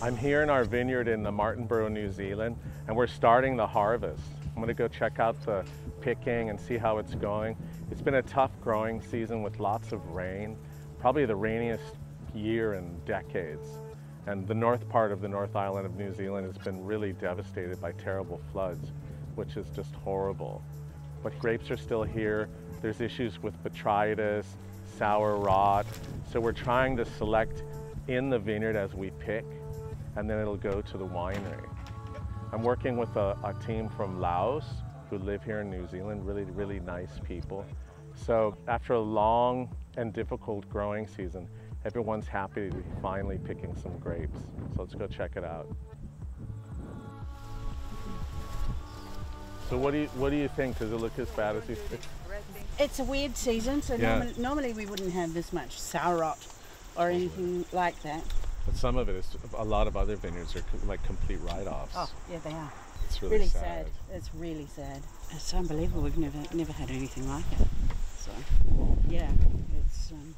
I'm here in our vineyard in the Martinborough, New Zealand, and we're starting the harvest. I'm gonna go check out the picking and see how it's going. It's been a tough growing season with lots of rain, probably the rainiest year in decades. And the north part of the North Island of New Zealand has been really devastated by terrible floods, which is just horrible. But grapes are still here. There's issues with botrytis, sour rot. So we're trying to select in the vineyard as we pick and then it'll go to the winery. I'm working with a, a, team from Laos who live here in New Zealand, really, really nice people. So after a long and difficult growing season, everyone's happy to be finally picking some grapes. So let's go check it out. So what do you what do you think? Does it look as bad as you think? It's a weird season, so yeah. normally, normally we wouldn't have this much sour rot or anything like that. But some of it is, a lot of other vineyards are like complete write-offs. Oh, yeah, they are. It's really, really sad. sad. It's really sad. It's unbelievable. We've never never had anything like it. So, yeah, it's um,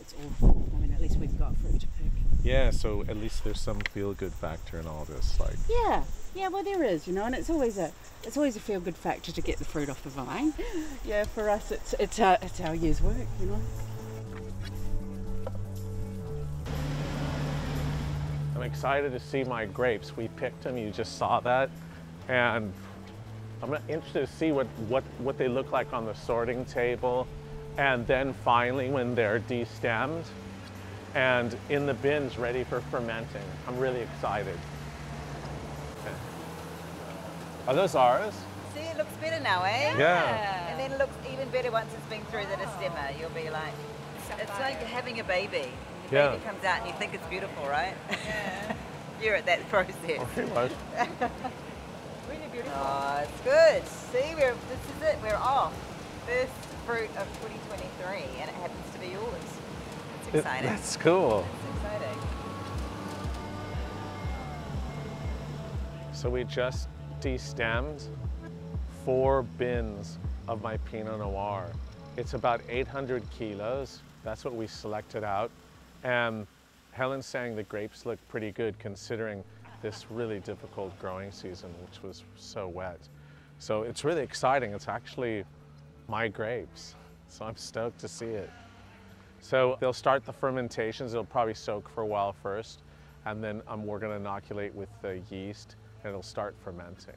it's awful. I mean, at least we've got fruit to pick. Yeah, so at least there's some feel-good factor in all this, like. Yeah, yeah. Well, there is, you know, and it's always a it's always a feel-good factor to get the fruit off the vine. Yeah, for us, it's it's our it's our year's work, you know. I'm excited to see my grapes. We picked them, you just saw that. And I'm interested to see what, what, what they look like on the sorting table. And then finally when they're destemmed and in the bins ready for fermenting. I'm really excited. Okay. Are those ours? See, it looks better now, eh? Yeah. And then it looks even better once it's been through the destemmer. You'll be like, it's like having a baby yeah. baby comes out and you think it's beautiful, right? Yeah. You're at that process. Oh, pretty much. really beautiful. Oh, it's good. See, we're, this is it. We're off. First fruit of 2023, and it happens to be yours. It's exciting. It, that's cool. It's exciting. So we just destemmed four bins of my Pinot Noir. It's about 800 kilos. That's what we selected out. And Helen's saying the grapes look pretty good considering this really difficult growing season, which was so wet. So it's really exciting. It's actually my grapes. So I'm stoked to see it. So they'll start the fermentations. It'll probably soak for a while first. And then um, we're gonna inoculate with the yeast and it'll start fermenting.